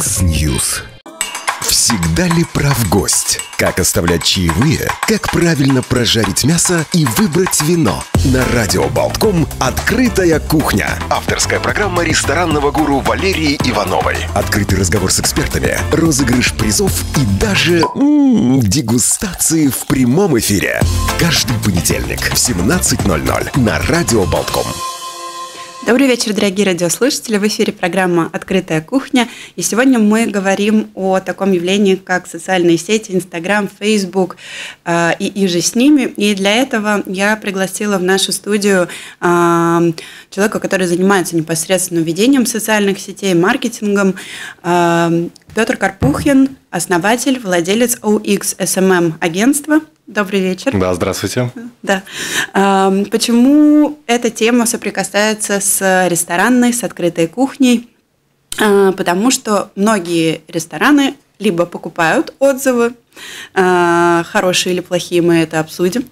X-News. Всегда ли прав гость? Как оставлять чаевые? Как правильно прожарить мясо и выбрать вино? На Радио Болтком «Открытая кухня». Авторская программа ресторанного гуру Валерии Ивановой. Открытый разговор с экспертами, розыгрыш призов и даже м-м, дегустации в прямом эфире. Каждый понедельник в 17.00 на Радио Болтком. Добрый вечер, дорогие радиослушатели. В эфире программа «Открытая кухня». И сегодня мы говорим о таком явлении, как социальные сети, Инстаграм, Фейсбук э, и, и же с ними. И для этого я пригласила в нашу студию э, человека, который занимается непосредственно ведением социальных сетей, маркетингом. Э, Петр Карпухин, основатель, владелец OX SMM агентства. Добрый вечер. Да, здравствуйте. Да. Почему эта тема соприкасается с ресторанной, с открытой кухней? А, потому что многие рестораны либо покупают отзывы, хорошие или плохие, мы это обсудим,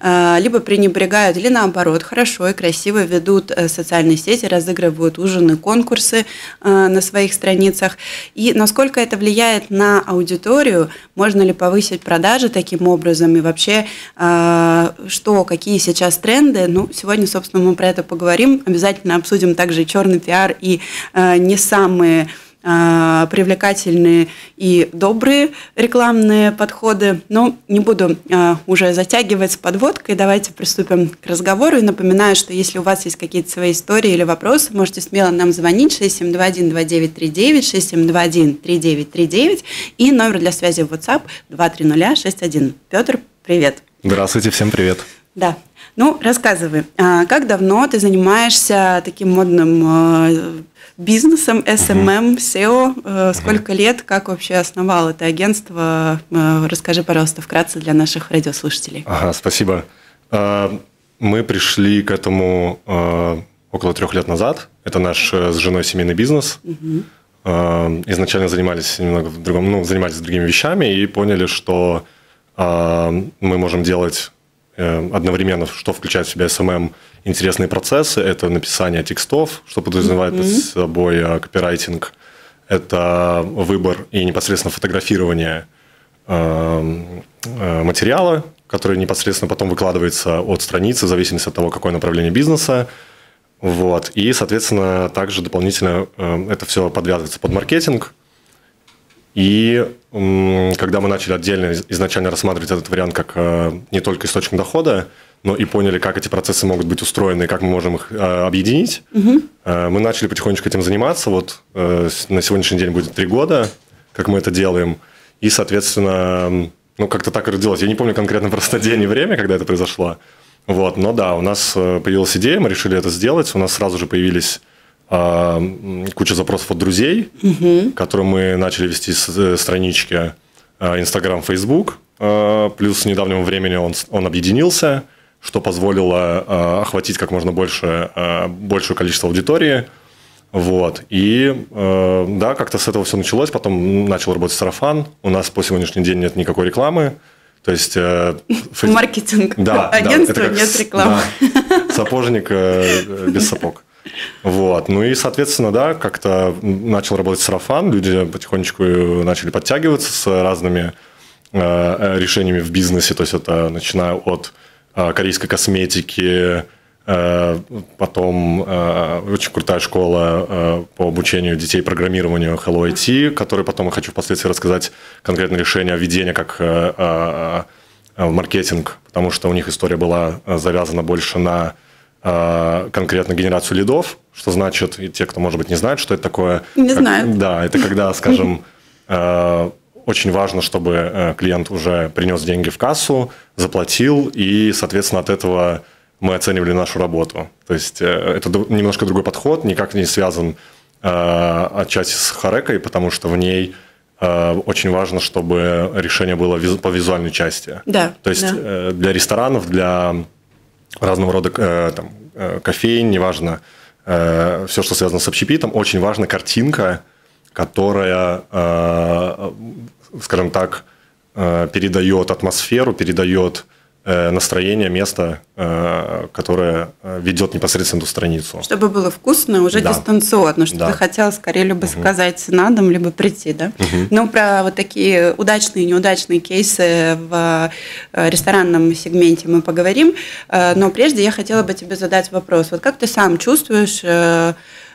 а, либо пренебрегают, или наоборот, хорошо и красиво ведут э, социальные сети, разыгрывают ужины, конкурсы на своих страницах. И насколько это влияет на аудиторию, можно ли повысить продажи таким образом, и вообще, что, какие сейчас тренды, ну, сегодня, собственно, мы про это поговорим, обязательно обсудим также черный пиар и не самые привлекательные и добрые рекламные подходы. Но не буду а, уже затягивать с подводкой. Давайте приступим к разговору. И напоминаю, что если у вас есть какие-то свои истории или вопросы, можете смело нам звонить 6721-2939, 6721-3939 и номер для связи в WhatsApp 23061. Петр, привет. Здравствуйте, всем привет. Да. Ну, рассказывай, а как давно ты занимаешься таким модным бизнесом, SMM, SEO. Э, сколько лет, как вообще основал это агентство? Э, расскажи, пожалуйста, вкратце для наших радиослушателей. Ага, спасибо. Э, мы пришли к этому около трех лет назад. Это наш с женой семейный бизнес. Угу. Изначально занимались немного в другом, ну, занимались другими вещами и поняли, что мы можем делать одновременно, что включает в себя SMM интересные процессы. Это написание текстов, что подразумевает mm-hmm. под собой э, копирайтинг. Это выбор и непосредственно фотографирование э, э, материала, который непосредственно потом выкладывается от страницы, в зависимости от того, какое направление бизнеса. Вот. И, соответственно, также дополнительно это все подвязывается под маркетинг. И когда мы начали отдельно изначально рассматривать этот вариант как не только источник дохода, но и поняли, как эти процессы могут быть устроены, как мы можем их э, объединить. Угу. Э, мы начали потихонечку этим заниматься. Вот э, на сегодняшний день будет три года, как мы это делаем. И, соответственно, ну, как-то так и родилось. Я не помню конкретно просто день и время, когда это произошло. Вот, но да, у нас э, появилась идея, мы решили это сделать. У нас сразу же появились э, куча запросов от друзей, угу. которые мы начали вести с э, странички Инстаграм, Фейсбук. Плюс с недавнего времени он, он объединился – что позволило охватить как можно больше, большее количество аудитории. Вот. И э, да, как-то с этого все началось. Потом начал работать сарафан. У нас по сегодняшний день нет никакой рекламы. То есть... Э. Маркетинг. Да, Агентство да, нет рекламы. Да, сапожник э, без сапог. Вот. Ну и, соответственно, да, как-то начал работать сарафан. Люди потихонечку начали подтягиваться с разными э, решениями в бизнесе. То есть это начиная от Э, корейской косметики, э, потом э, очень крутая школа по обучению детей программированию Hello IT, который потом я хочу впоследствии рассказать конкретное решение введения как в маркетинг, потому что у них история была завязана больше на конкретно генерацию лидов, что значит, и те, кто, может быть, не знает, что это такое. Не как, знаю. Да, это когда, скажем, очень важно, чтобы э, клиент уже принес деньги в кассу, заплатил, и, соответственно, от этого мы оценивали нашу работу. То есть э, это немножко другой подход, никак не связан э, отчасти с Харекой, потому что в ней очень важно, чтобы решение было по визуальной части. Да. То есть да. для ресторанов, для разного рода там, кофеин, неважно, все, что связано с общепитом, очень важна картинка, которая, э, скажем так, э, передает атмосферу, передает э, настроение, место, э, которое э, ведет непосредственно эту страницу. Чтобы было вкусно уже Да. дистанционно, что Да. ты хотел скорее либо заказать на дом, либо прийти, да? Ну, про вот такие удачные и неудачные кейсы в э, ресторанном сегменте мы поговорим, Э, но прежде я хотела бы тебе задать вопрос. Вот как ты сам чувствуешь, э,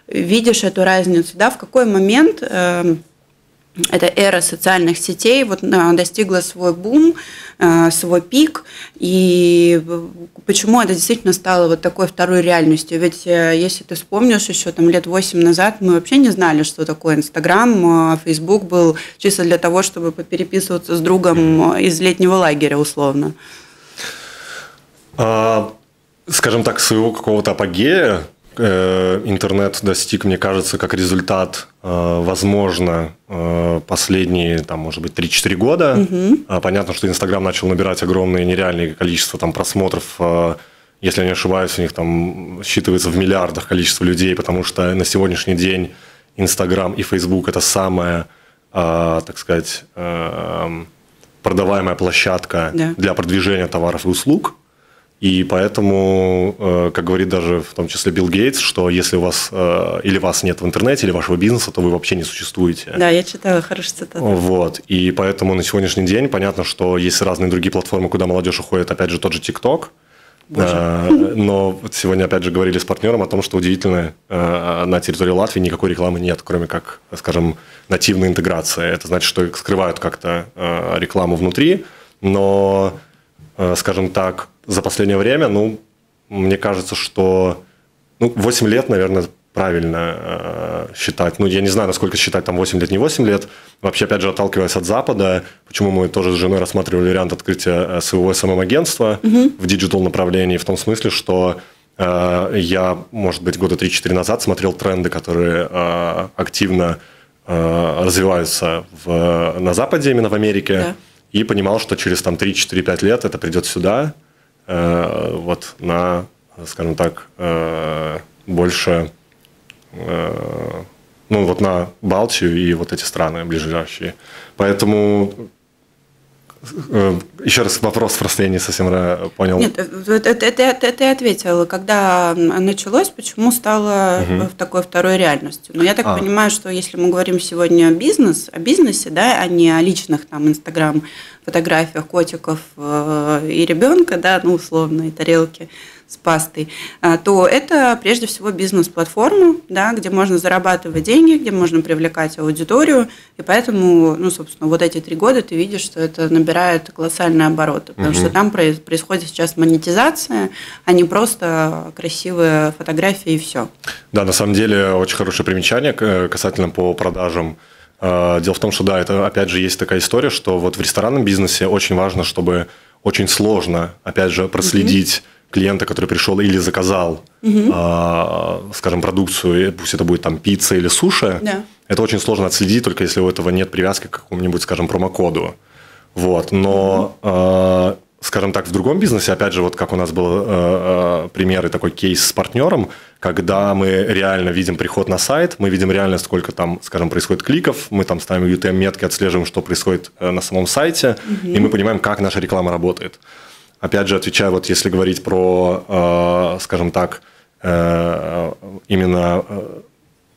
видишь эту разницу, да, в какой момент э, эта эра социальных сетей вот э, достигла свой бум, э, свой пик, и э, почему это действительно стало вот такой второй реальностью? Ведь если ты вспомнишь, еще там лет 8 назад мы вообще не знали, что такое Инстаграм, Фейсбук был чисто для того, чтобы переписываться с другом из летнего лагеря условно. А, скажем так, своего какого-то апогея интернет достиг, мне кажется, как результат, э, возможно, э, последние, там, может быть, 3-4 года. А, Понятно, что Инстаграм начал набирать огромное нереальное количество там, просмотров. э, Если я не ошибаюсь, у них там считывается в миллиардах количество людей, потому что на сегодняшний день Инстаграм и Фейсбук – это самая, э, так сказать, э, продаваемая площадка Да. для продвижения товаров и услуг. И поэтому, э, как говорит даже в том числе Билл Гейтс, что если у вас э, или вас нет в интернете, или вашего бизнеса, то вы вообще не существуете. Да, я читала хорошую цитату. Вот. И поэтому на сегодняшний день понятно, что есть разные другие платформы, куда молодежь уходит, опять же, тот же ТикТок. Э, Но сегодня, опять же, говорили с партнером о том, что удивительно, на территории Латвии никакой рекламы нет, кроме как, скажем, нативной интеграции. Это значит, что скрывают как-то рекламу внутри, но, скажем так, за последнее время, ну, мне кажется, что ну, 8 лет, наверное, правильно э, считать. Ну, я не знаю, насколько считать там 8 лет, не 8 лет. Вообще, опять же, отталкиваясь от Запада, почему мы тоже с женой рассматривали вариант открытия э, своего SMM-агентства в digital направлении, в том смысле, что э, я, может быть, года 3-4 назад смотрел тренды, которые э, активно э, развиваются в, на Западе, именно в Америке, Да. И понимал, что через там 3-4-5 лет это придет сюда, э, вот на, скажем так, э, больше, э, ну вот на Балтию и вот эти страны ближайшие. Поэтому еще раз вопрос просто я не совсем ра- понял. Нет, это, это, это- это ты ответила, когда началось, почему стало в такой второй реальностью. Но я так А. понимаю, что если мы говорим сегодня о бизнес, о бизнесе, да, а не о личных там инстаграм фотографиях котиков э, и ребенка, да, ну условно, и тарелки с пастой, а, то это прежде всего бизнес-платформа, да, где можно зарабатывать деньги, где можно привлекать аудиторию, и поэтому, ну, собственно, вот эти три года ты видишь, что это набирает колоссальные обороты, потому что там проис- происходит сейчас монетизация, а не просто красивые фотографии и все. Да, на самом деле очень хорошее примечание касательно по продажам. Э, Дело в том, что да, это опять же есть такая история, что вот в ресторанном бизнесе очень важно, чтобы очень сложно, опять же, проследить клиента, который пришел или заказал, э, скажем, продукцию, пусть это будет там пицца или суши. Да. Это очень сложно отследить, только если у этого нет привязки к какому-нибудь, скажем, промокоду. Вот. Но, э, скажем так, в другом бизнесе, опять же, вот как у нас был э, э, пример и такой кейс с партнером, когда мы реально видим приход на сайт, мы видим реально, сколько там, скажем, происходит кликов, мы там ставим UTM-метки, отслеживаем, что происходит э, на самом сайте, и мы понимаем, как наша реклама работает. Опять же, отвечая, вот если говорить про, э, скажем так, э, именно, э,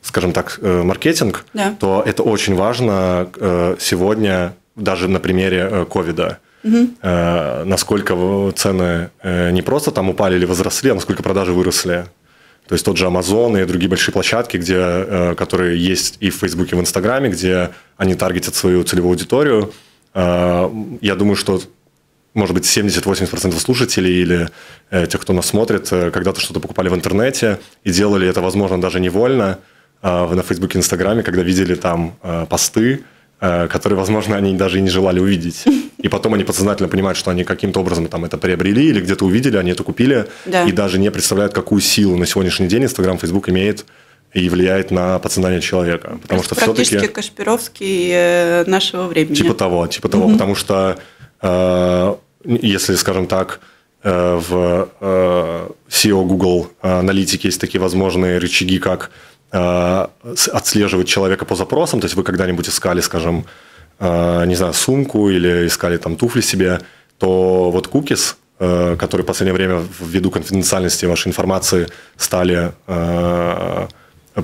скажем так, маркетинг, Да. то это очень важно сегодня, даже на примере ковида. Э, насколько цены не просто там упали или возросли, а насколько продажи выросли. То есть тот же Amazon и другие большие площадки, где, которые есть и в Фейсбуке, и в Инстаграме, где они таргетят свою целевую аудиторию. Я думаю, что может быть, 70-80% слушателей или э, тех, кто нас смотрит, э, когда-то что-то покупали в интернете и делали это, возможно, даже невольно э, на Фейсбуке, Инстаграме, когда видели там э, посты, э, которые, возможно, они даже и не желали увидеть. И потом они подсознательно понимают, что они каким-то образом там это приобрели или где-то увидели, они это купили, Да. и даже не представляют, какую силу на сегодняшний день Инстаграм, Фейсбук имеет и влияет на подсознание человека. Потому что Практически все-таки... Кашпировский э, нашего времени. Типа того, типа того, потому что если, скажем так, э, в э, SEO Google аналитике есть такие возможные рычаги, как э, отслеживать человека по запросам, то есть вы когда-нибудь искали, скажем, э, не знаю, сумку или искали там туфли себе, то вот cookies которые в последнее время ввиду конфиденциальности вашей информации стали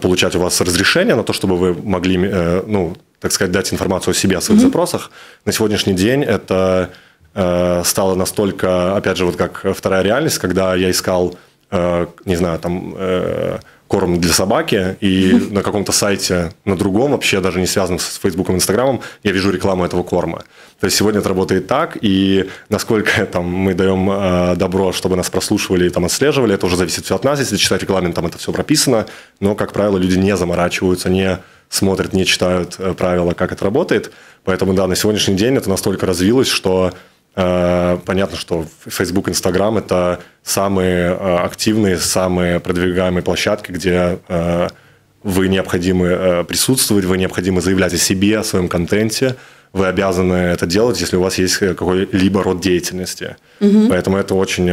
получать у вас разрешение на то, чтобы вы могли, ну, так сказать, дать информацию о себе, о своих mm-hmm. запросах. На сегодняшний день это стало настолько, опять же, вот как вторая реальность, когда я искал, не знаю, там корм для собаки, и на каком-то сайте, на другом, вообще даже не связанном с Фейсбуком, Инстаграмом, я вижу рекламу этого корма. То есть сегодня это работает так, и насколько там, мы даем э, добро, чтобы нас прослушивали и там, отслеживали, это уже зависит все от нас. Если читать регламент, там это все прописано, но, как правило, люди не заморачиваются, не смотрят, не читают э, правила, как это работает. Поэтому, да, на сегодняшний день это настолько развилось, что Э, понятно, что Facebook, Instagram – это самые э, активные, самые продвигаемые площадки, где э, вы необходимы присутствовать, вы необходимы заявлять о себе, о своем контенте, вы обязаны это делать, если у вас есть какой-либо род деятельности. Угу. Поэтому это очень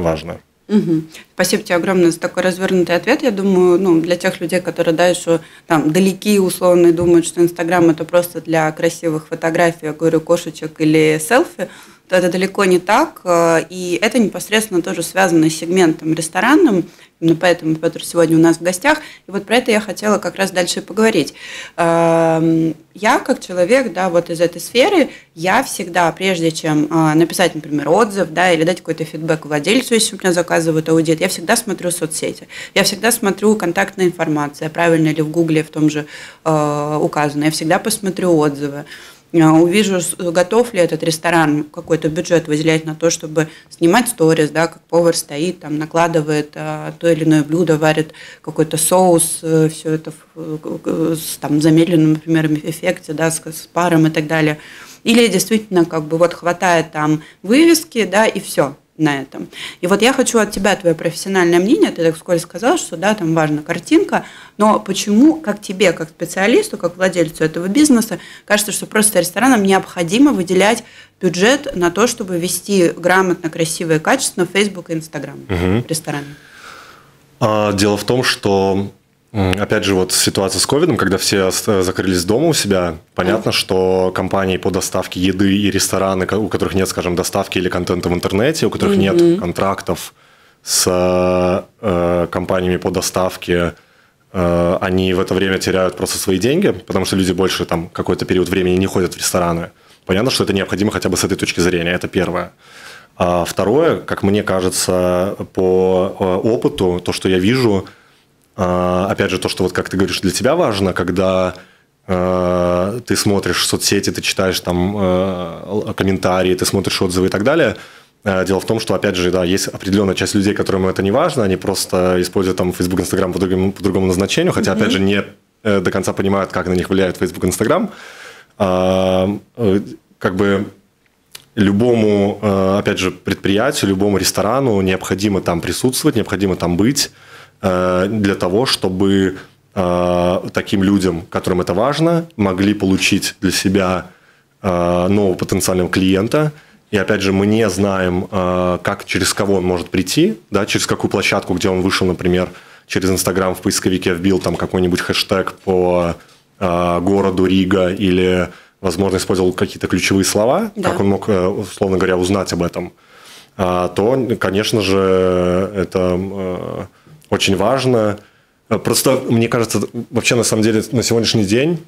важно. Угу. Спасибо тебе огромное за такой развернутый ответ. Я думаю, ну, для тех людей, которые дальше там далеки условно думают, что Инстаграм это просто для красивых фотографий, я говорю, кошечек или селфи, то это далеко не так. Э, и это непосредственно тоже связано с сегментом ресторанным, именно поэтому Петр сегодня у нас в гостях. И вот про это я хотела как раз дальше поговорить. Эм, я, как человек, да, вот из этой сферы, я всегда, прежде чем э, написать, например, отзыв, да, или дать какой-то фидбэк владельцу, если у меня заказывают аудит, я всегда смотрю соцсети. Я всегда смотрю контактная информация, правильно ли в Гугле в том же э, указано. Я всегда посмотрю отзывы. А, увижу, готов ли этот ресторан какой-то бюджет выделять на то, чтобы снимать сторис, да, как повар стоит, там, накладывает а, то или иное блюдо, варит какой-то соус, э, все это в, с там, замедленном, например, эффекте, да, с, с паром и так далее. Или действительно, как бы, вот хватает там вывески, да, и все на этом. И вот я хочу от тебя твое профессиональное мнение. Ты так вскоре сказал, что да, там важна картинка, но почему, как тебе, как специалисту, как владельцу этого бизнеса, кажется, что просто ресторанам необходимо выделять бюджет на то, чтобы вести грамотно, красиво и качественно Facebook и Instagram угу. рестораны? А, дело в том, что Опять же, вот ситуация с ковидом, когда все закрылись дома у себя, понятно, что компании по доставке еды и рестораны, у которых нет, скажем, доставки или контента в интернете, у которых mm-hmm. нет контрактов с э, компаниями по доставке, э, они в это время теряют просто свои деньги, потому что люди больше там какой-то период времени не ходят в рестораны. Понятно, что это необходимо хотя бы с этой точки зрения. Это первое. А второе, как мне кажется, по э, опыту, то, что я вижу – опять же, то, что вот как ты говоришь, для тебя важно, когда э, ты смотришь соцсети, ты читаешь там э, комментарии, ты смотришь отзывы и так далее. Э, дело в том, что, опять же, да, есть определенная часть людей, которым это не важно, они просто используют там Facebook, Instagram по другому, по другому назначению, хотя, mm-hmm. опять же, не до конца понимают, как на них влияет Facebook, Instagram. А, как бы любому, опять же, предприятию, любому ресторану необходимо там присутствовать, необходимо там быть, Э, для того, чтобы э, таким людям, которым это важно, могли получить для себя э, нового потенциального клиента. И опять же, мы не знаем, как, через кого он может прийти, да, через какую площадку, где он вышел, например, через Инстаграм в поисковике вбил там какой-нибудь хэштег по городу Рига или, возможно, использовал какие-то ключевые слова, да. как он мог, условно говоря, узнать об этом, то, конечно же, это очень важно. Просто, мне кажется, вообще на самом деле на сегодняшний день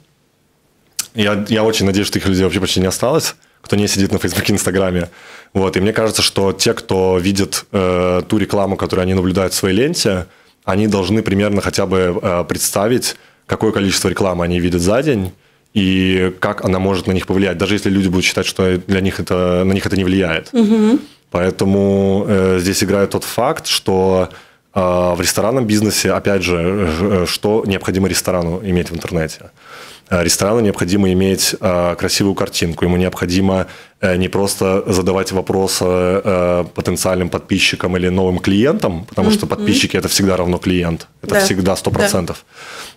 я, я очень надеюсь, что таких людей вообще почти не осталось, кто не сидит на Фейсбуке, Инстаграме. Вот, и мне кажется, что те, кто видит э, ту рекламу, которую они наблюдают в своей ленте, они должны примерно хотя бы э, представить, какое количество рекламы они видят за день, и как она может на них повлиять, даже если люди будут считать, что для них это, на них это не влияет. Угу. Поэтому э, здесь играет тот факт, что в ресторанном бизнесе, опять же, э, что необходимо ресторану иметь в интернете? А, ресторану необходимо иметь красивую картинку, ему необходимо э, не просто задавать вопросы э, потенциальным подписчикам или новым клиентам, потому mm-hmm. что подписчики это всегда равно клиент, это да. всегда 100%.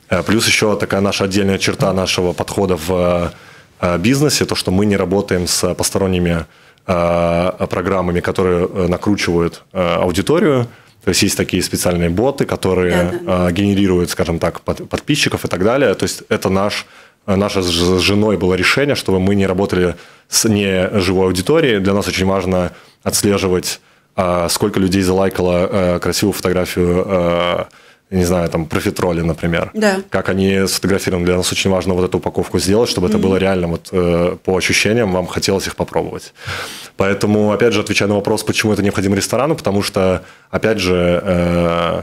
Да. Плюс еще такая наша отдельная черта нашего подхода в бизнесе, то, что мы не работаем с посторонними программами, которые накручивают аудиторию, то есть есть такие специальные боты, которые да, да. А, генерируют, скажем так, подписчиков и так далее. То есть это наш наше с женой было решение, чтобы мы не работали с неживой аудиторией. Для нас очень важно отслеживать, э, сколько людей залайкало э, красивую фотографию э, не знаю, там, профитроли, например. Да. Как они сфотографированы. Для нас очень важно вот эту упаковку сделать, чтобы mm-hmm. это было реально вот э, по ощущениям, вам хотелось их попробовать. Поэтому, опять же, отвечая на вопрос, почему это необходимо ресторану, потому что, опять же, э,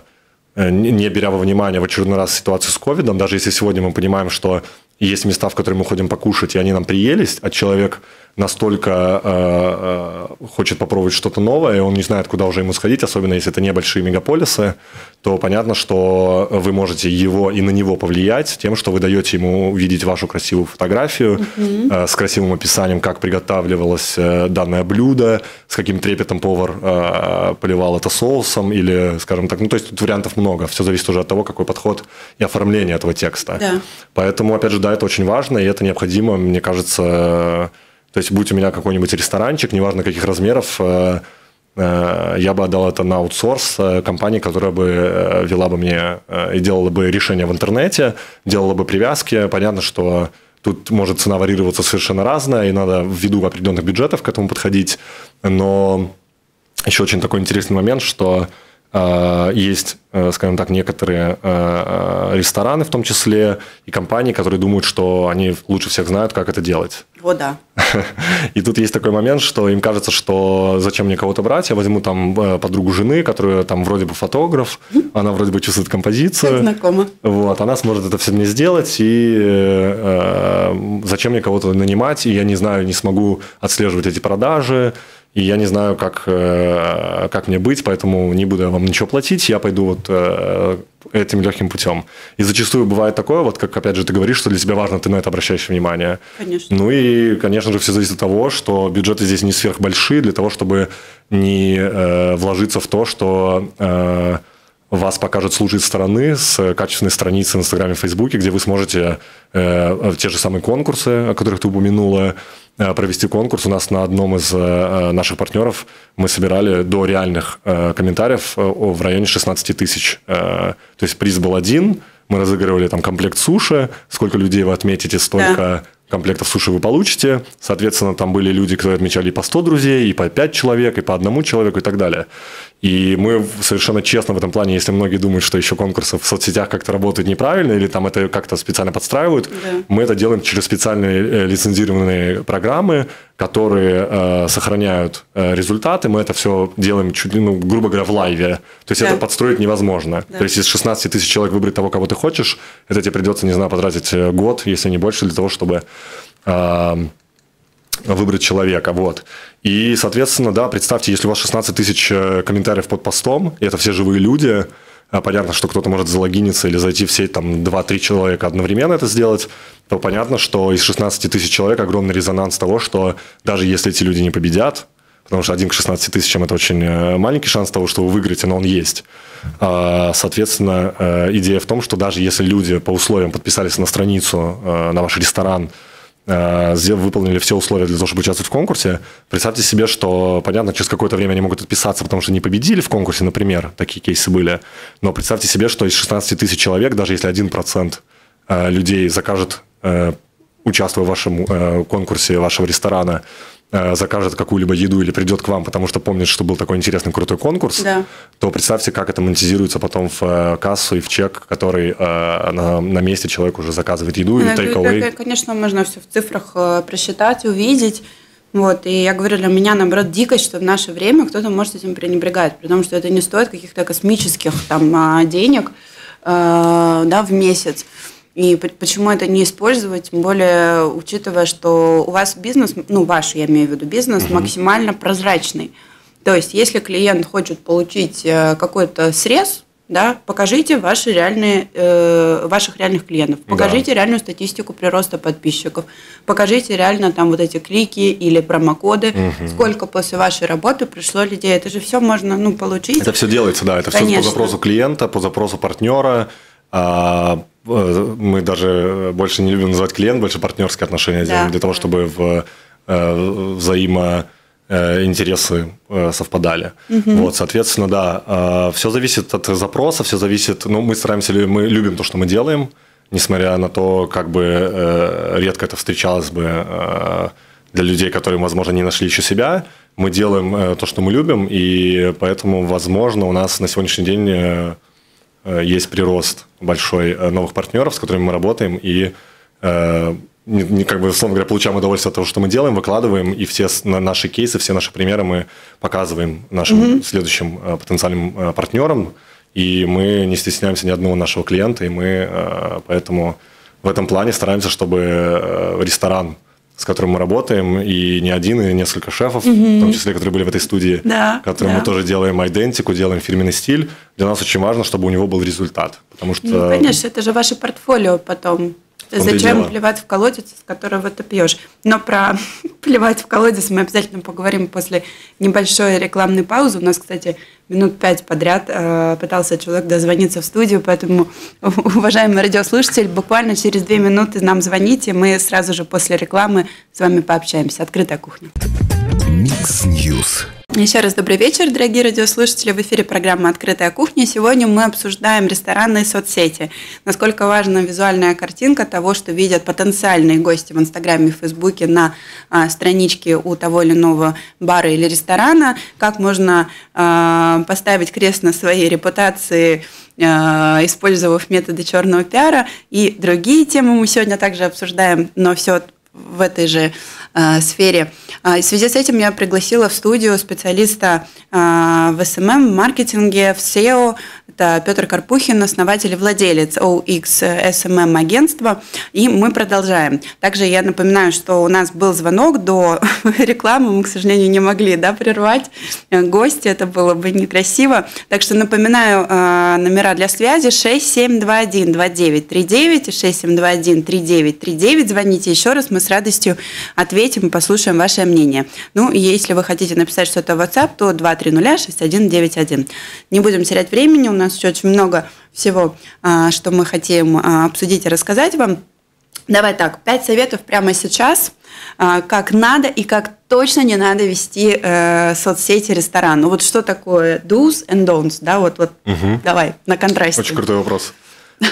э не беря во внимание в очередной раз ситуацию с ковидом, даже если сегодня мы понимаем, что есть места, в которые мы ходим покушать, и они нам приелись, а человек настолько э, э, хочет попробовать что-то новое, и он не знает, куда уже ему сходить, особенно если это небольшие мегаполисы, то понятно, что вы можете его и на него повлиять тем, что вы даете ему увидеть вашу красивую фотографию mm-hmm. э, с красивым описанием, как приготавливалось э, данное блюдо, с каким трепетом повар э, поливал это соусом, или, скажем так, ну, то есть тут вариантов много, все зависит уже от того, какой подход и оформление этого текста. Да. Поэтому, опять же, да, это очень важно, и это необходимо, мне кажется, то есть, будь у меня какой-нибудь ресторанчик, неважно каких размеров, э, э, я бы отдал это на аутсорс э, компании, которая бы вела бы мне и делала бы решения в интернете, делала бы привязки. Понятно, что тут может цена варьироваться совершенно разная, и надо ввиду определенных бюджетов к этому подходить. Но еще очень такой интересный момент, что есть, э, скажем так, некоторые э, рестораны в том числе и компании, которые думают, что они лучше всех знают, как это делать. О, да. И тут есть такой момент, что им кажется, что зачем мне кого-то брать, я возьму там подругу жены, которая там вроде бы фотограф, она вроде бы чувствует композицию. Как знакомо. Вот, она сможет это все мне сделать, и э, зачем мне кого-то нанимать, и я не знаю, не смогу отслеживать эти продажи, и я не знаю, как, э, как мне быть, поэтому не буду вам ничего платить, я пойду вот э, этим легким путем. И зачастую бывает такое, вот как, опять же, ты говоришь, что для тебя важно, ты на это обращаешь внимание. Конечно. Ну и, конечно же, все зависит от того, что бюджеты здесь не сверхбольшие для того, чтобы не э, вложиться в то, что... Э, вас покажут с лучшей стороны, с качественной страницы в Инстаграме, в Фейсбуке, где вы сможете э, те же самые конкурсы, о которых ты упомянула, Э, провести конкурс. У нас на одном из э, наших партнеров мы собирали до реальных э, комментариев в районе 16 тысяч. То есть приз был один, мы разыгрывали там комплект суши, сколько людей вы отметите, столько да. комплектов суши вы получите. Соответственно, там были люди, которые отмечали и по 100 друзей, и по 5 человек, и по одному человеку и так далее. И мы совершенно честно в этом плане, если многие думают, что еще конкурсы в соцсетях как-то работают неправильно или там это как-то специально подстраивают, да. мы это делаем через специальные э, лицензированные программы, которые э, сохраняют э, результаты. Мы это все делаем, чуть, ну, грубо говоря, в лайве. То есть да. это подстроить невозможно. Да. То есть из 16 тысяч человек выбрать того, кого ты хочешь, это тебе придется, не знаю, потратить э, год, если не больше, для того, чтобы... Э, выбрать человека, вот. И, соответственно, да, представьте, если у вас 16 тысяч э, комментариев под постом, и это все живые люди, а понятно, что кто-то может залогиниться или зайти в сеть, там, 2-3 человека одновременно это сделать, то понятно, что из 16 тысяч человек огромный резонанс того, что даже если эти люди не победят, потому что 1 к 16 тысячам – это очень э, маленький шанс того, что вы выиграете, но он есть. А, соответственно, э, идея в том, что даже если люди по условиям подписались на страницу, на ваш ресторан – выполнили все условия для того, чтобы участвовать в конкурсе, представьте себе, что, понятно, через какое-то время они могут отписаться, потому что не победили в конкурсе, например, такие кейсы были, но представьте себе, что из 16 тысяч человек, даже если 1% э, людей закажет, э, участвуя в вашем конкурсе вашего ресторана, Э, закажет какую-либо еду или придет к вам, потому что помнит, что был такой интересный крутой конкурс, да. то представьте, как это монетизируется потом в э, кассу и в чек, который э, на, на месте человек уже заказывает еду или take away. Конечно, можно все в цифрах просчитать, увидеть. Вот, и я говорю, для меня, наоборот, дикость, что в наше время кто-то может этим пренебрегать, потому что это не стоит каких-то космических там а, денег да, в месяц. И почему это не использовать, тем более учитывая, что у вас бизнес, ну ваш, я имею в виду бизнес, угу. максимально прозрачный. То есть, если клиент хочет получить э, какой-то срез, да, покажите ваши реальные, э, ваших реальных клиентов, покажите да. реальную статистику прироста подписчиков, покажите реально там вот эти клики или промокоды, угу. сколько после вашей работы пришло людей. Это же все можно ну, получить. Это все делается, да, это Конечно. все по запросу клиента, по запросу партнера. А, Э, мы даже больше не любим называть клиент, больше партнерские отношения делаем да. для того, чтобы в э, взаимо э, интересы совпадали. Угу. Вот, соответственно, да, все зависит от запроса, все зависит. Ну, мы стараемся, мы любим то, что мы делаем, несмотря на то, как бы редко это встречалось бы для людей, которые, возможно, не нашли еще себя мы делаем э, то, что мы любим, и поэтому, возможно, у нас на сегодняшний день э, э, есть прирост большой новых партнеров, с которыми мы работаем, и не, не, как бы, условно говоря, получаем удовольствие от того, что мы делаем, выкладываем, и все наши кейсы, все наши примеры мы показываем нашим mm-hmm. следующим потенциальным партнерам, и мы не стесняемся ни одного нашего клиента, и мы поэтому в этом плане стараемся, чтобы ресторан – с которым мы работаем, и не один, и несколько шефов, угу. в том числе, которые были в этой студии, да, которым да. мы тоже делаем идентику, делаем фирменный стиль. Для нас очень важно, чтобы у него был результат, потому что... Ну, конечно, это же ваше портфолио потом. Зачем плевать в колодец, из которого ты пьешь? Но про плевать в колодец мы обязательно поговорим после небольшой рекламной паузы. У нас, кстати, минут пять подряд э, пытался человек дозвониться в студию, поэтому, уважаемый радиослушатель, буквально через две минуты нам звоните, мы сразу же после рекламы с вами пообщаемся. Открытая кухня. Mix News. Еще раз добрый вечер, дорогие радиослушатели. В эфире программа «Открытая кухня». Сегодня мы обсуждаем ресторанные соцсети. Насколько важна визуальная картинка того, что видят потенциальные гости в Инстаграме и Фейсбуке на а, страничке у того или иного бара или ресторана. Как можно а, поставить крест на своей репутации а, использовав методы черного пиара и другие темы мы сегодня также обсуждаем, но все в этой же э, сфере. А, в связи с этим я пригласила в студию специалиста э, в в маркетинге, в SEO. Это Петр Карпухин, основатель и владелец OX SMM агентства. И мы продолжаем. Также я напоминаю, что у нас был звонок до рекламы. Мы, к сожалению, не могли да, прервать гости. Это было бы некрасиво. Так что напоминаю э, номера для связи 6721 2939 и 6721 3939. Звоните еще раз, мы с радостью ответим и послушаем ваше мнение. Ну, если вы хотите написать что-то в WhatsApp, то 230-6191. Не будем терять времени, у нас еще очень много всего, а, что мы хотим а, обсудить и рассказать вам. Давай так, пять советов прямо сейчас, а, как надо и как точно не надо вести э, соцсети ресторан. Ну вот что такое do's and don'ts, да, вот, вот угу. давай, на контрасте. Очень крутой вопрос.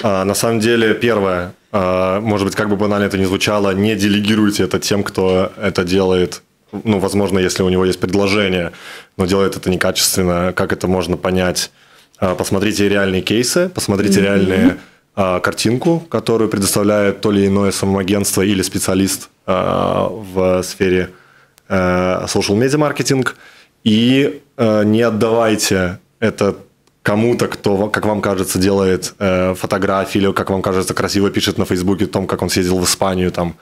А, на самом деле, первое, может быть, как бы банально это ни звучало, не делегируйте это тем, кто это делает. Ну, возможно, если у него есть предложение, но делает это некачественно. Как это можно понять? А, посмотрите реальные кейсы, посмотрите mm-hmm. реальные а, картинку, которую предоставляет то или иное самоагентство или специалист а, в сфере а, social media маркетинг, и а, не отдавайте это кому-то, кто, как вам кажется, делает э, фотографии или, как вам кажется, красиво пишет на Фейсбуке о том, как он съездил в Испанию там,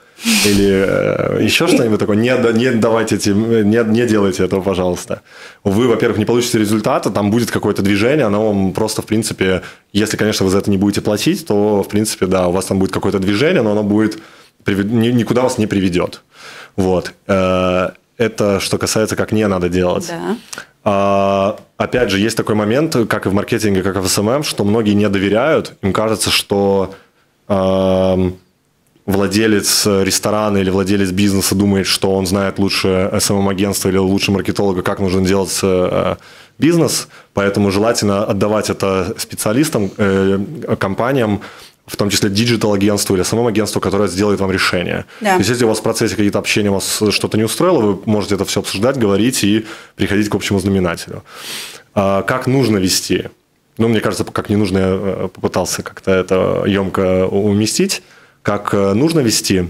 или э, еще что-нибудь такое, не, не давайте этим, не, не делайте этого, пожалуйста. Вы, во-первых, не получите результата, там будет какое-то движение, оно вам просто, в принципе, если, конечно, вы за это не будете платить, то, в принципе, да, у вас там будет какое-то движение, но оно будет, никуда вас не приведет. Вот. Это что касается, как не надо делать. Да. А, опять же, есть такой момент, как и в маркетинге, как и в SMM, что многие не доверяют. Им кажется, что э, владелец ресторана или владелец бизнеса думает, что он знает лучше SMM-агентства или лучше маркетолога, как нужно делать э, бизнес. Поэтому желательно отдавать это специалистам, э, компаниям, в том числе digital-агентству или SMM-агентству, которое сделает вам решение. Да. То есть, если у вас в процессе какие-то общения вас что-то не устроило, вы можете это все обсуждать, говорить и приходить к общему знаменателю. А как нужно вести? Ну, мне кажется, как не нужно, я э, попытался как-то это емко уместить. Как э, нужно вести?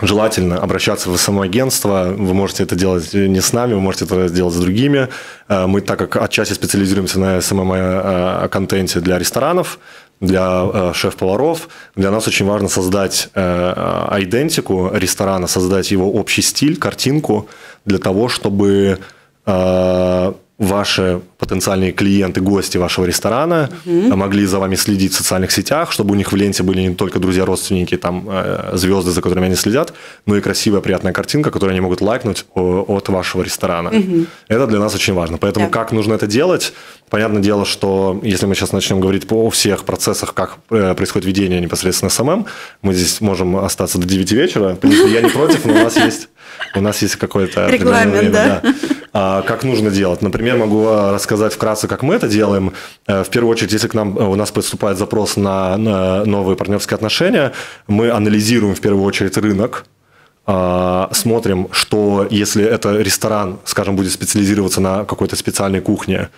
Желательно обращаться в SMM-агентство. Вы можете это делать не с нами, вы можете это делать с другими. Э, мы, так как отчасти специализируемся на SMM-контенте для ресторанов, для э, шеф-поваров. Для нас очень важно создать э, айдентику ресторана, создать его общий стиль, картинку для того, чтобы э, ваши потенциальные клиенты, гости вашего ресторана угу. могли за вами следить в социальных сетях, чтобы у них в ленте были не только друзья, родственники, там э, звезды, за которыми они следят, но и красивая, приятная картинка, которую они могут лайкнуть от вашего ресторана. Угу. Это для нас очень важно. Поэтому да. как нужно это делать? Понятное дело, что если мы сейчас начнем говорить по всех процессах, как э, происходит ведение непосредственно SMM, мы здесь можем остаться до 9 вечера. В принципе, я не против, но у нас есть, у нас есть какое-то Регламент, время. Да. Да. А, как нужно делать? Например, могу а, рассказать вкратце, как мы это делаем. Э, в первую очередь, если к нам э, у нас поступает запрос на, на новые партнерские отношения, мы анализируем в первую очередь рынок, смотрим, что если это ресторан, скажем, будет специализироваться на какой-то специальной кухне,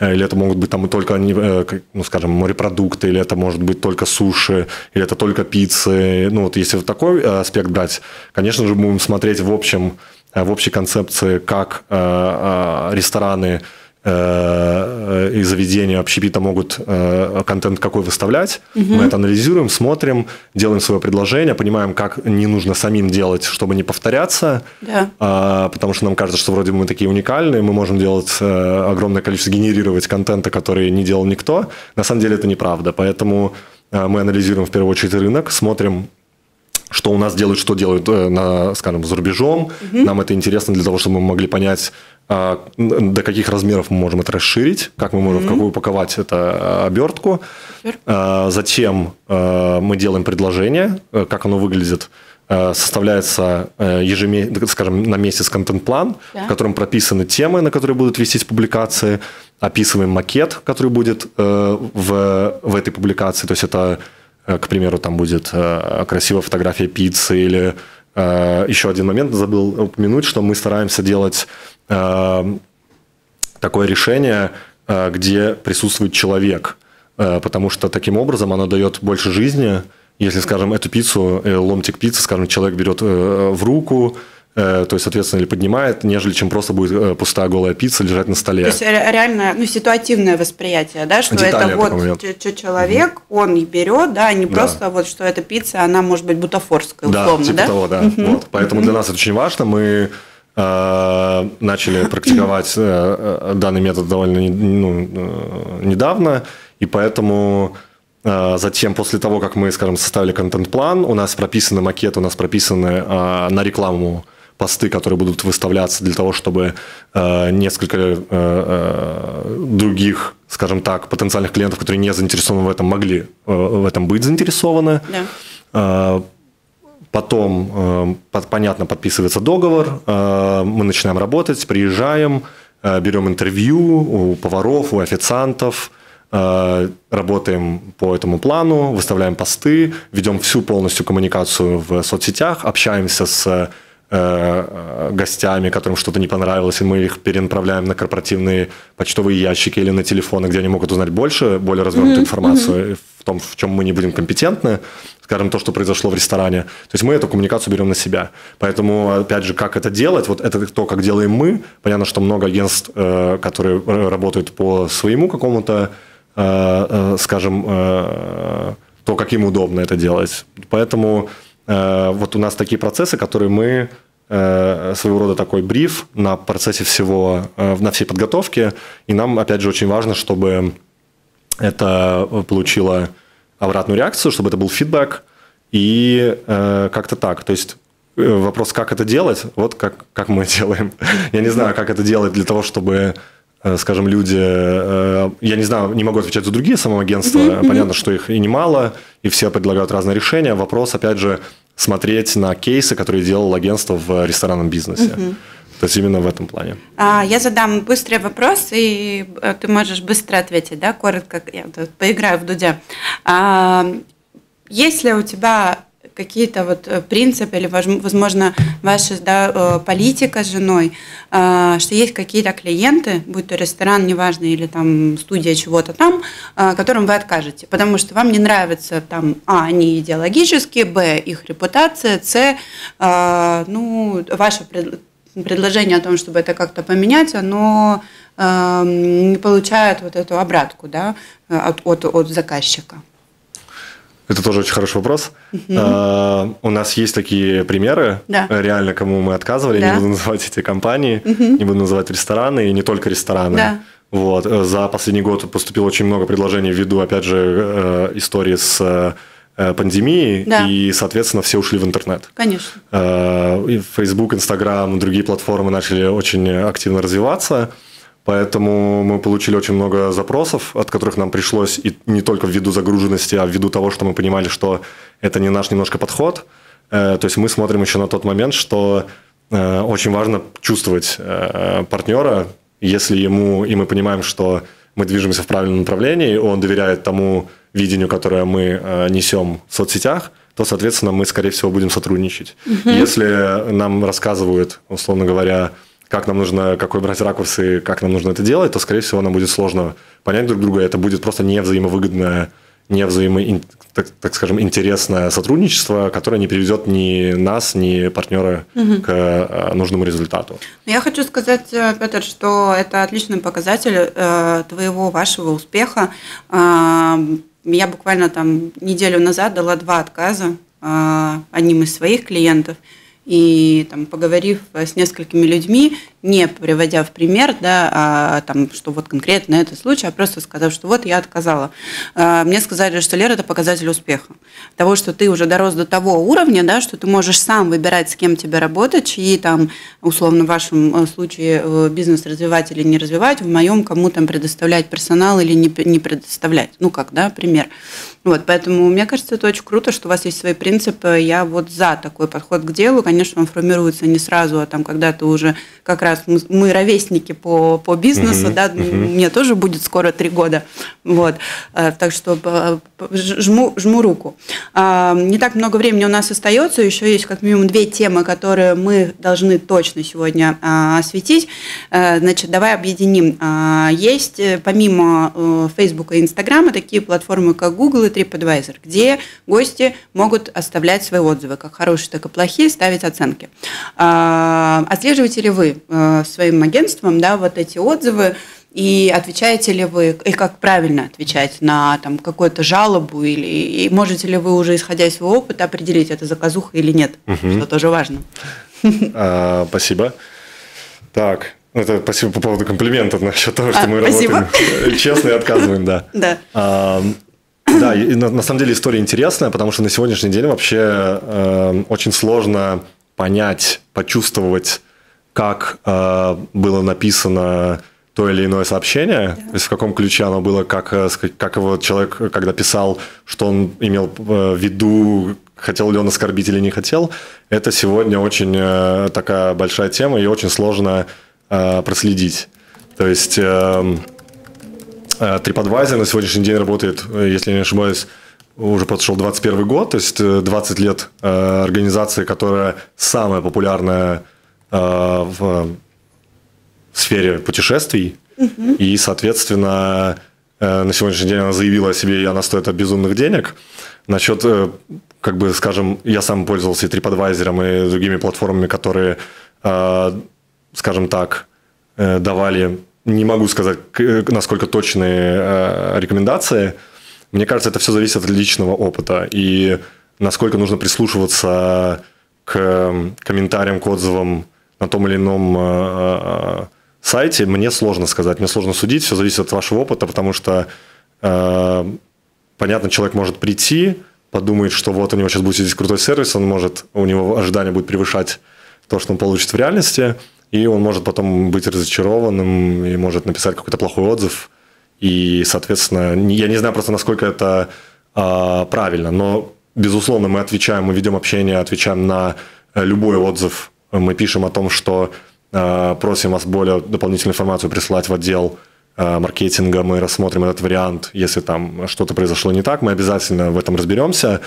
э, или это могут быть там только, э, ну, скажем, морепродукты, или это может быть только суши, или это только пиццы. Ну, вот если вот такой э, аспект брать, конечно же, будем смотреть в общем, в общей концепции, как рестораны и заведения общепита могут э, контент какой выставлять. Угу. Мы это анализируем, смотрим, делаем свое предложение, понимаем, как не нужно самим делать, чтобы не повторяться. Да. А, потому что нам кажется, что вроде бы мы такие уникальные, мы можем делать э, огромное количество, генерировать контента, который не делал никто. На самом деле это неправда. Поэтому мы анализируем в первую очередь рынок, смотрим, что у нас делают, что делают, на, скажем, за рубежом. Угу. Нам это интересно для того, чтобы мы могли понять, а, до каких размеров мы можем это расширить, как мы можем, mm-hmm. в какую упаковать эту а, обертку. Супер. Затем а, мы делаем предложение, э, как оно выглядит. Составляется э, ежемесячно, скажем, на месяц контент-план, да. в котором прописаны темы, на которые будут вестись публикации, описываем макет, который будет э, в, в этой публикации. То есть это, к примеру, там будет красивая фотография пиццы или еще один момент забыл упомянуть, что мы стараемся делать такое решение, э, где присутствует человек, э, потому что таким образом оно дает больше жизни. Если, скажем, эту пиццу, э, ломтик пиццы, скажем, человек берет в руку, то есть, соответственно, или поднимает, нежели чем просто будет пустая голая пицца лежать на столе. То есть реально ну, ситуативное восприятие, да, что Детали это вот человек, угу. он берет, да, а не да. просто вот, что эта пицца, она может быть бутафорская, условно, да? Типа да? того, да. Угу. Вот. Поэтому для нас это очень важно. Мы Э, начали практиковать э, э, данный метод довольно ну, недавно, и поэтому Затем, после того, как мы, скажем, составили контент-план, у нас прописаны макеты, у нас прописаны на рекламу посты, которые будут выставляться для того, чтобы несколько других, скажем так, потенциальных клиентов, которые не заинтересованы в этом, могли в этом быть заинтересованы. Да. Потом, э, понятно, подписывается договор, э, мы начинаем работать, приезжаем, э, берем интервью у поваров, у официантов, работаем по этому плану, выставляем посты, ведем всю полностью коммуникацию в соцсетях, общаемся с гостями, которым что-то не понравилось, и мы их перенаправляем на корпоративные почтовые ящики или на телефоны, где они могут узнать больше, более развернутую mm-hmm. информацию mm-hmm. в том, в чем мы не будем компетентны скажем, то, что произошло в ресторане. То есть мы эту коммуникацию берем на себя. Поэтому, опять же, как это делать, вот это то, как делаем мы. Понятно, что много агентств, э, которые работают по своему какому-то, э, э, скажем, то, как им удобно это делать. Поэтому вот у нас такие процессы, которые мы своего рода такой бриф на процессе всего, на всей подготовке. И нам, опять же, очень важно, чтобы это получило обратную реакцию, чтобы это был фидбэк, и э, как-то так. То есть э, вопрос, как это делать, вот как, как мы делаем. Я не знаю, как это делать для того, чтобы э, скажем, люди, э, я не знаю, не могу отвечать за другие самоагентства, mm-hmm. понятно, что их и немало, и все предлагают разные решения. Вопрос, опять же, смотреть на кейсы, которые делало агентство в ресторанном бизнесе. Mm-hmm. То есть именно в этом плане. А, я задам быстрый вопрос, и э, ты можешь быстро ответить, да, коротко. Я поиграю в Дудя. А, есть ли у тебя какие-то вот э, принципы или, возможно, ваша да, э, политика с женой, а, что есть какие-то клиенты, будь то ресторан, неважно, или там студия чего-то там, которым вы откажете, потому что вам не нравится там, а, они идеологические, б, их репутация, с, ну, ваше предложение о том, чтобы это как-то поменять, оно э, не получает вот эту обратку да, от, от, от заказчика. Это тоже очень хороший вопрос. Угу. Uh, у нас есть такие примеры, да. реально, кому мы отказывали. Да. Не буду называть эти компании, угу. не буду называть рестораны, и не только рестораны. Да. Вот. За последний год поступило очень много предложений ввиду, опять же, э, истории с Э, пандемии, да. и, соответственно, все ушли в интернет. Конечно. Э, Facebook, Instagram, другие платформы начали очень активно развиваться, поэтому мы получили очень много запросов, от которых нам пришлось, и не только ввиду загруженности, а ввиду того, что мы понимали, что это не наш немножко подход. Э, то есть мы смотрим еще на тот момент, что очень важно чувствовать партнера, если ему, и мы понимаем, что мы движемся в правильном направлении, он доверяет тому видению, которое мы э, несем в соцсетях, то, соответственно, мы, скорее всего, будем сотрудничать. Угу. Если нам рассказывают, условно говоря, как нам нужно, какой брать ракурс и как нам нужно это делать, то, скорее всего, нам будет сложно понять друг друга. Это будет просто не взаимовыгодное, не взаимо, так, так скажем, интересное сотрудничество, которое не приведет ни нас, ни партнера угу. к э, нужному результату. Я хочу сказать, э, Петр, что это отличный показатель э, твоего, вашего успеха. Э, я буквально там неделю назад дала два отказа э, одним из своих клиентов – и там, поговорив с несколькими людьми, не приводя в пример, да, а, там, что вот конкретно этот случай, а просто сказав, что вот я отказала. А, мне сказали, что Лера – это показатель успеха. Того, что ты уже дорос до того уровня, да, что ты можешь сам выбирать, с кем тебе работать, чьи там, условно, в вашем э, случае э, бизнес развивать или не развивать, в моем кому там предоставлять персонал или не, не предоставлять. Ну как, да, пример. Вот, поэтому мне кажется, это очень круто, что у вас есть свои принципы. Я вот за такой подход к делу. Конечно, он формируется не сразу, а там когда ты уже как раз мы, мы ровесники по, по бизнесу, uh-huh, да, uh-huh. мне тоже будет скоро три года. Вот, э, так что э, жму, жму руку. А, не так много времени у нас остается, еще есть как минимум две темы, которые мы должны точно сегодня а, осветить. Э, значит, давай объединим. А, есть помимо Facebook и Instagram такие платформы, как Google и TripAdvisor, где гости могут оставлять свои отзывы, как хорошие, так и плохие, ставить оценки. Отслеживаете ли вы своим агентством да, вот эти отзывы, и отвечаете ли вы, и как правильно отвечать на там, какую-то жалобу, или и можете ли вы уже, исходя из своего опыта, определить, это заказуха или нет, угу. что тоже важно. А, спасибо. Так, это спасибо по поводу комплиментов насчет того, что а, мы спасибо. работаем честно и отказываем, да. Да. А, да, и на, на самом деле история интересная, потому что на сегодняшний день вообще э, очень сложно понять, почувствовать, как э, было написано то или иное сообщение, да. то есть в каком ключе оно было, как, э, как его человек, когда писал, что он имел э, в виду, хотел ли он оскорбить или не хотел, это сегодня очень э, такая большая тема и очень сложно э, проследить. То есть... Э, Э, TripAdvisor на сегодняшний день работает, э, если я не ошибаюсь, уже подошел 21 год, то есть 20 э, лет организации, которая самая популярная в сфере путешествий. Угу. И, соответственно, на сегодняшний день она заявила о себе, и она стоит безумных денег. Насчет, как бы, скажем, я сам пользовался и TripAdvisor, и другими платформами, которые, скажем так, давали не могу сказать, насколько точные э, рекомендации. Мне кажется, это все зависит от личного опыта и насколько нужно прислушиваться к комментариям, к отзывам на том или ином э, э, сайте. Мне сложно сказать, мне сложно судить, все зависит от вашего опыта, потому что, понятно, человек может прийти, подумает, что вот у него сейчас будет здесь крутой сервис, он может, у него ожидания будут превышать то, что он получит в реальности – и он может потом быть разочарованным и может написать какой-то плохой отзыв. И, соответственно, я не знаю просто, насколько это а, правильно, но, безусловно, мы отвечаем, мы ведем общение, отвечаем на э, любой отзыв. Мы пишем о том, что а, просим вас более дополнительную информацию прислать в отдел а, маркетинга, мы рассмотрим этот вариант. Если там что-то произошло не так, мы обязательно в этом разберемся.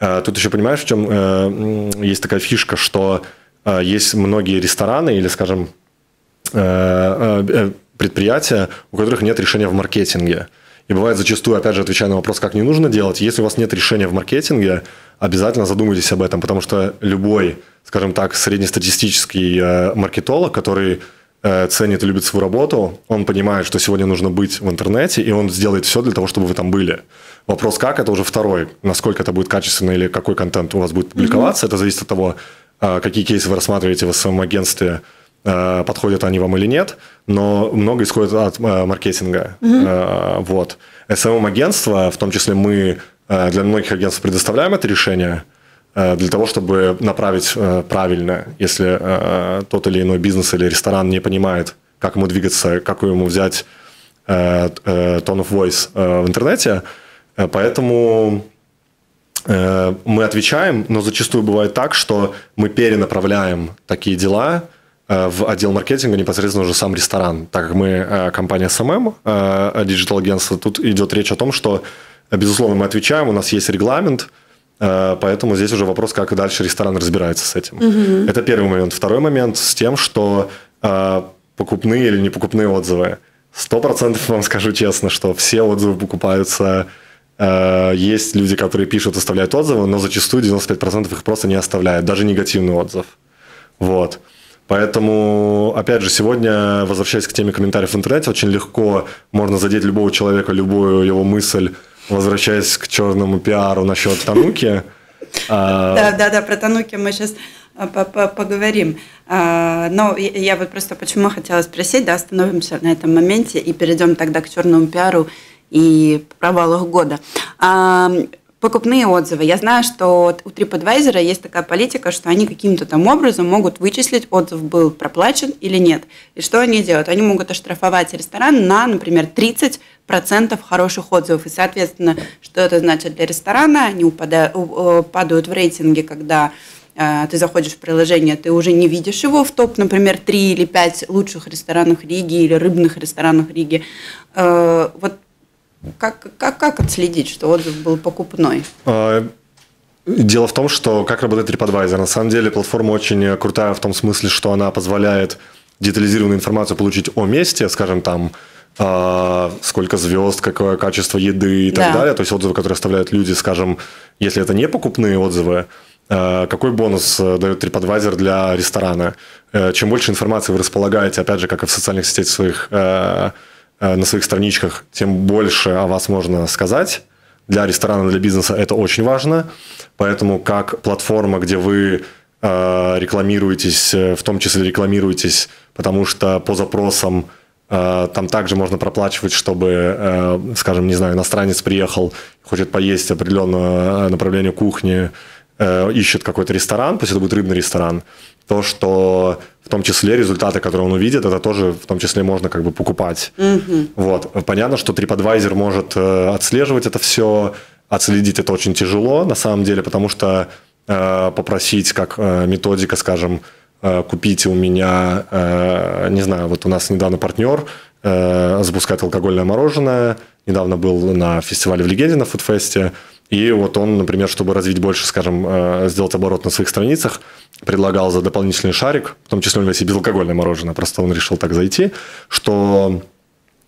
А, тут еще понимаешь, в чем э, есть такая фишка, что есть многие рестораны или, скажем, э, э, э, предприятия, у которых нет решения в маркетинге. И бывает зачастую, опять же, отвечая на вопрос, как не нужно делать, если у вас нет решения в маркетинге, обязательно задумайтесь об этом, потому что любой, скажем так, среднестатистический маркетолог, который ценит и любит свою работу, он понимает, что сегодня нужно быть в интернете, и он сделает все для того, чтобы вы там были. Вопрос как, это уже второй. Насколько это будет качественно или какой контент у вас будет публиковаться, mm-hmm. это зависит от того, а, какие кейсы вы рассматриваете в своем агентстве, подходят они вам или нет, но много исходит от а, маркетинга. Mm-hmm. Вот. SMM-агентство, в том числе мы для многих агентств предоставляем это решение для того, чтобы направить правильно, если тот или иной бизнес или ресторан не понимает, как ему двигаться, как ему взять tone of voice в интернете. Поэтому Э, мы отвечаем, но зачастую бывает так, что мы перенаправляем такие дела э, в отдел маркетинга непосредственно уже сам ресторан. Так как мы э, компания SMM, digital агентство, тут идет речь о том, что, безусловно, мы отвечаем, у нас есть регламент, Э, поэтому здесь уже вопрос, как дальше ресторан разбирается с этим. Угу. Это первый момент. Второй момент с тем, что э, покупные или непокупные отзывы. Сто процентов вам скажу честно, что все отзывы покупаются. Э, есть люди, которые пишут, оставляют отзывы, но зачастую 95% их просто не оставляют, даже негативный отзыв. Вот. Поэтому, опять же, сегодня, возвращаясь к теме комментариев в интернете, очень легко можно задеть любого человека, любую его мысль, возвращаясь к черному пиару насчет Тануки. А, да, да, да, про Тануки мы сейчас а, поговорим. А, но я вот просто почему хотела спросить, да, остановимся на этом моменте и перейдем тогда к черному пиару и провалу года. Покупные отзывы. Я знаю, что у TripAdvisor есть такая политика, что они каким-то там образом могут вычислить, отзыв был проплачен или нет. И что они делают? Они могут оштрафовать ресторан на, например, 30% хороших отзывов. И, соответственно, что это значит для ресторана? Они упадают, падают в рейтинге, когда э, ты заходишь в приложение, ты уже не видишь его в топ, например, 3 или 5 лучших ресторанов Риги или рыбных ресторанов Риги. Э, вот как, как, как отследить, что отзыв был покупной? А, дело в том, что как работает TripAdvisor. На самом деле платформа очень крутая в том смысле, что она позволяет детализированную информацию получить о месте, скажем, там, а, сколько звезд, какое качество еды и так да. далее. То есть отзывы, которые оставляют люди, скажем, если это не покупные отзывы, а, какой бонус э, дает TripAdvisor для ресторана? Э, чем больше информации вы располагаете, опять же, как и в социальных сетях своих э, Э, на своих страничках, тем больше о вас можно сказать. Для ресторана, для бизнеса это очень важно. Поэтому как платформа, где вы э, рекламируетесь, э, в том числе рекламируетесь, потому что по запросам там также можно проплачивать, чтобы, скажем, не знаю, иностранец приехал, хочет поесть определенное направление кухни, ищет какой-то ресторан, пусть это будет рыбный ресторан, то, что в том числе результаты, которые он увидит, это тоже в том числе можно как бы покупать. Угу. Вот. Понятно, что TripAdvisor может э, отслеживать это все, отследить это очень тяжело на самом деле, потому что э, попросить как э, методика, скажем, э, купите у меня, э, не знаю, вот у нас недавно партнер э, запускает алкогольное мороженое, недавно был на фестивале в Легенде на Фудфесте, и вот он, например, чтобы развить больше, скажем, э, сделать оборот на своих страницах, предлагал за дополнительный шарик, в том числе у него есть и безалкогольное мороженое, просто он решил так зайти, что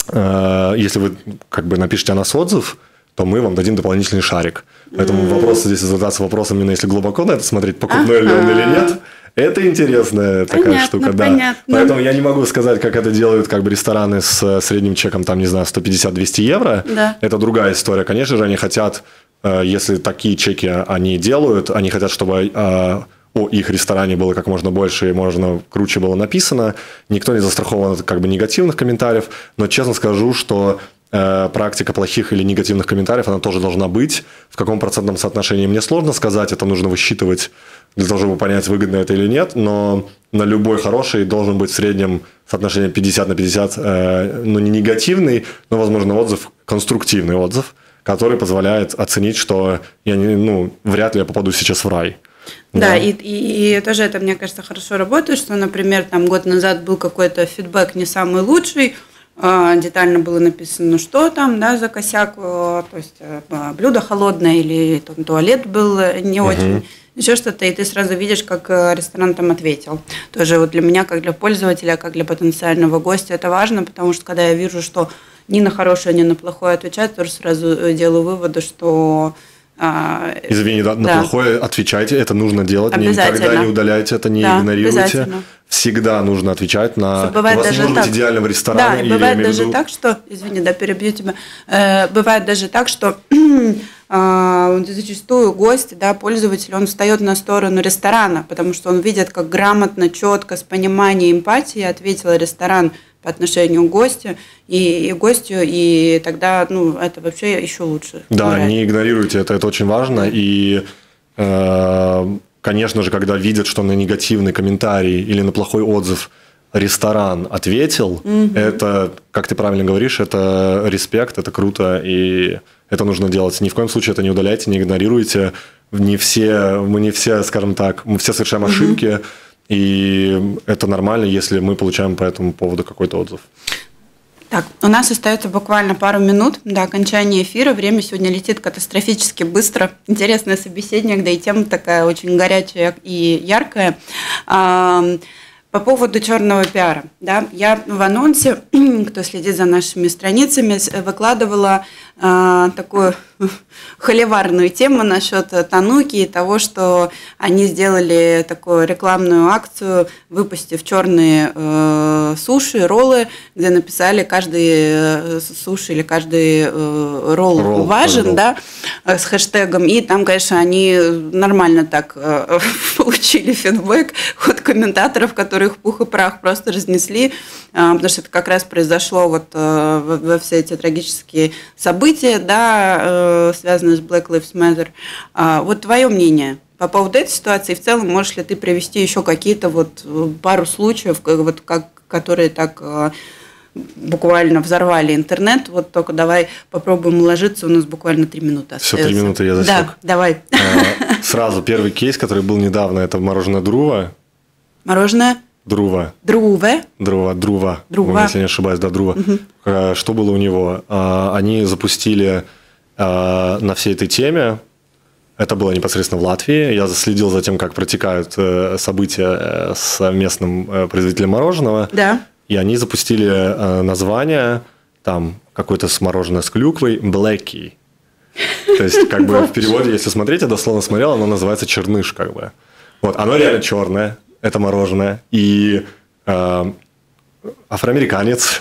э, если вы как бы напишите о нас отзыв, то мы вам дадим дополнительный шарик. Поэтому mm-hmm. вопрос здесь задаться вопросом именно если глубоко на это смотреть, покупной ли он или нет. Это интересная такая понятно, штука, да. Понятно. Поэтому я не могу сказать, как это делают как бы рестораны с средним чеком, там, не знаю, 150-200 евро. Да. Это другая история. Конечно же, они хотят, э, если такие чеки они делают, они хотят, чтобы э, о их ресторане было как можно больше и можно круче было написано. Никто не застрахован от как бы негативных комментариев, но честно скажу, что э, практика плохих или негативных комментариев, она тоже должна быть. В каком процентном соотношении мне сложно сказать, это нужно высчитывать для того, чтобы понять, выгодно это или нет, но на любой хороший должен быть в среднем соотношение 50 на 50, э, ну не негативный, но, возможно, отзыв, конструктивный отзыв, который позволяет оценить, что я не, ну, вряд ли я попаду сейчас в рай. Да, да и, и, и тоже это, мне кажется, хорошо работает, что, например, там год назад был какой-то фидбэк не самый лучший, а, детально было написано, что там, да, за косяк, э, то есть э, блюдо холодное или там, туалет был не угу. очень, еще что-то, и ты сразу видишь, как э, ресторан там ответил. Тоже вот для меня, как для пользователя, как для потенциального гостя, это важно, потому что когда я вижу, что ни на хорошее, ни на плохое отвечает, тоже сразу делаю выводы, что а, Извини, да, на плохое отвечайте, это нужно делать. Никогда не удаляйте это, не да, игнорируйте. Всегда нужно отвечать на... Бывает У вас даже не может так. быть идеального ресторана. Да, бывает даже виду... так, что... Извини, да, перебью тебя. Э, бывает даже так, что э, зачастую гость, да, пользователь, он встает на сторону ресторана, потому что он видит, как грамотно, четко, с пониманием, эмпатией ответил ресторан по отношению к гостю и, и гостю, и тогда ну, это вообще еще лучше. Да, умирает. не игнорируйте это, это очень важно. И, э, конечно же, когда видят, что на негативный комментарий или на плохой отзыв ресторан ответил, угу. это, как ты правильно говоришь, это респект, это круто, и это нужно делать. Ни в коем случае это не удаляйте, не игнорируйте. Не все, мы не все, скажем так, мы все совершаем ошибки. Угу и это нормально, если мы получаем по этому поводу какой-то отзыв. Так, у нас остается буквально пару минут до окончания эфира. Время сегодня летит катастрофически быстро. Интересное собеседник, да и тема такая очень горячая и яркая. По поводу черного пиара, да, я в анонсе, кто следит за нашими страницами, выкладывала э, такую холиварную тему насчет Тануки и того, что они сделали такую рекламную акцию, выпустив черные э, суши, роллы, где написали каждый э, суши или каждый э, ролл, ролл важен, да, с хэштегом. И там, конечно, они нормально так э, получили фидбэк от комментаторов, которых пух и прах просто разнесли, э, потому что это как раз произошло вот э, во, все эти трагические события, да, э, связанные с Black Lives Matter. А, вот твое мнение по поводу этой ситуации, в целом, можешь ли ты привести еще какие-то вот э, пару случаев, вот как, которые так э, буквально взорвали интернет. Вот только давай попробуем уложиться, у нас буквально три минуты остается. Все, три минуты я засек. Да, давай. А, сразу первый кейс, который был недавно, это мороженое Друва. Мороженое? Друва. Друве? Друва, Друва. Друва. Если не ошибаюсь, да, Друва. Угу. Что было у него? А, они запустили Э, на всей этой теме. Это было непосредственно в Латвии. Я следил за тем, как протекают э, события с местным производителем мороженого. Да. И они запустили название, там, какое-то с мороженое с клюквой, Blacky. То есть, как бы в переводе, если смотреть, я дословно смотрел, оно называется черныш, как бы. Вот, оно реально черное, это мороженое. И э, афроамериканец,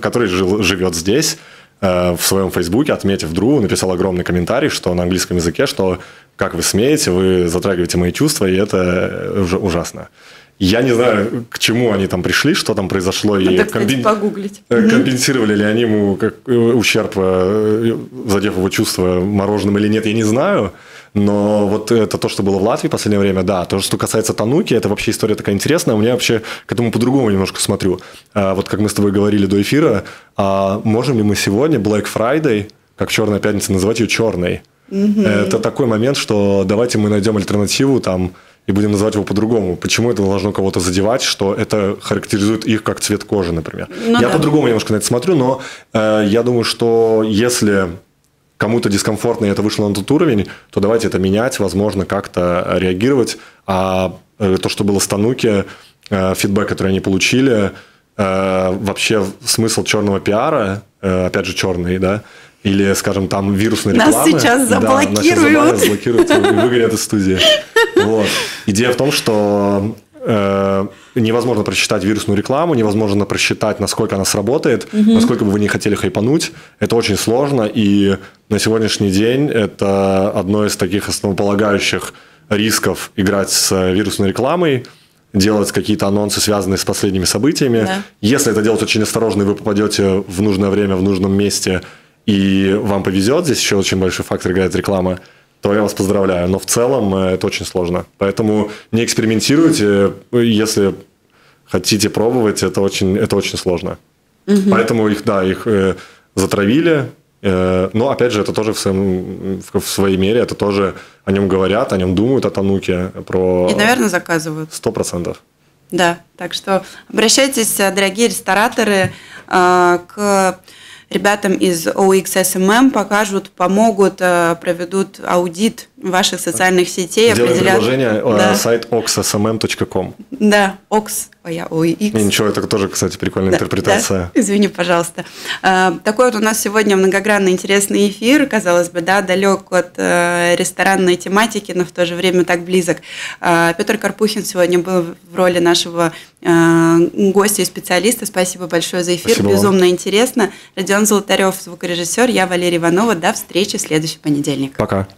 который жил, живет здесь, Э, в своем фейсбуке, отметив Дру, написал огромный комментарий, что на английском языке, что как вы смеете, вы затрагиваете мои чувства, и это уже ужасно. Я не знаю, к чему они там пришли, что там произошло. Надо, и комби... погуглить. Э, компенсировали ли они ему как э, ущерб, задев его чувства мороженым или нет, я не знаю. Но вот это то, что было в Латвии в последнее время, да. То, что касается Тануки, это вообще история такая интересная. У меня вообще к этому по-другому немножко смотрю. А, вот как мы с тобой говорили до эфира, а можем ли мы сегодня Black Friday, как Черная пятница, называть ее черной? Угу. Это такой момент, что давайте мы найдем альтернативу там и будем называть его по-другому. Почему это должно кого-то задевать, что это характеризует их как цвет кожи, например. Ну, я да. по-другому немножко на это смотрю, но э, я думаю, что если кому-то дискомфортно, и это вышло на тот уровень, то давайте это менять, возможно, как-то реагировать. А э, то, что было с Тануки, э, фидбэк, который они получили, э, вообще смысл черного пиара, опять же, черный, да, или, скажем, там вирусной рекламы. Нас сейчас заблокируют. Да, нас заблокируют и выгонят из студии. Вот. Идея в том, что э, невозможно просчитать вирусную рекламу, невозможно просчитать, насколько она сработает, угу. насколько бы вы не хотели хайпануть. Это очень сложно, и на сегодняшний день это одно из таких основополагающих рисков играть с вирусной рекламой, делать какие-то анонсы, связанные с последними событиями. Да. Если это делать очень осторожно, и вы попадете в нужное время, в нужном месте, и вам повезет, здесь еще очень большой фактор играет реклама – то я вас поздравляю. Но в целом э, это очень сложно. Поэтому не экспериментируйте, если хотите пробовать, это очень, это очень сложно. Угу. Поэтому их, да, их э, затравили. Э, но, опять же, это тоже в, своем, в, в своей мере, это тоже о нем говорят, о нем думают, о Тануке. Про... И, наверное, заказывают. Сто процентов. Да, так что обращайтесь, дорогие рестораторы, э, к ребятам из OXSMM покажут, помогут, э, проведут аудит ваших социальных сетей. Сделаем определят... предложение э, да. сайт oxsmm.com. Да, ox, а я OX. Ничего, это тоже, кстати, прикольная да, интерпретация. Да? Извини, пожалуйста. А, такой вот у нас сегодня многогранный интересный эфир, казалось бы, да, далек от э, ресторанной тематики, но в то же время так близок. А, Петр Карпухин сегодня был в роли нашего гостя и специалиста. Спасибо большое за эфир, Спасибо безумно вам. интересно. Родион Золотарев, звукорежиссер, я Валерия Иванова. До встречи в следующий понедельник. Пока.